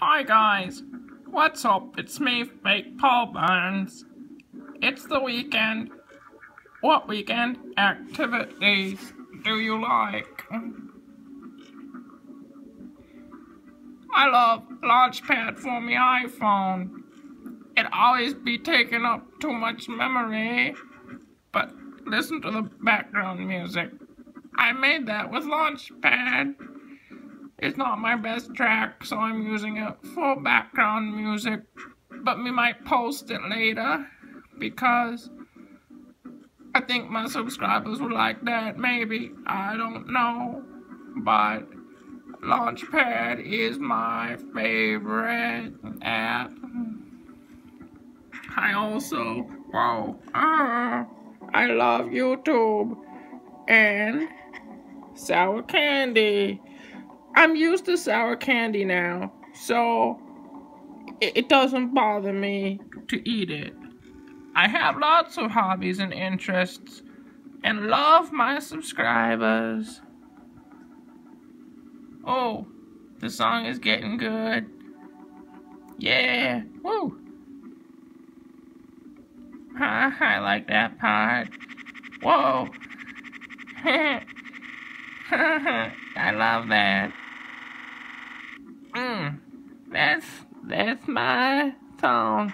Hi guys, what's up? It's me, Fake Paul Burns. It's the weekend. What weekend activities do you like? I love Launchpad for my iPhone. It always be taking up too much memory. But listen to the background music. I made that with Launchpad. It's not my best track, so I'm using it for background music. But we might post it later because I think my subscribers would like that. Maybe. I don't know. But Launchpad is my favorite app. I also, wow, uh, I love YouTube and sour candy. I'm used to sour candy now, so it, it doesn't bother me to eat it. I have lots of hobbies and interests and love my subscribers. Oh, the song is getting good. Yeah, woo. I, I like that part. Whoa. I love that. My song.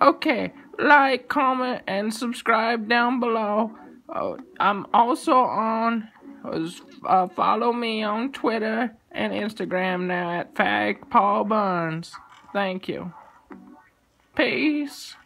Okay, like, comment, and subscribe down below. Uh, I'm also on. Uh, follow me on Twitter and Instagram now at Fake Paul Burns. Thank you. Peace.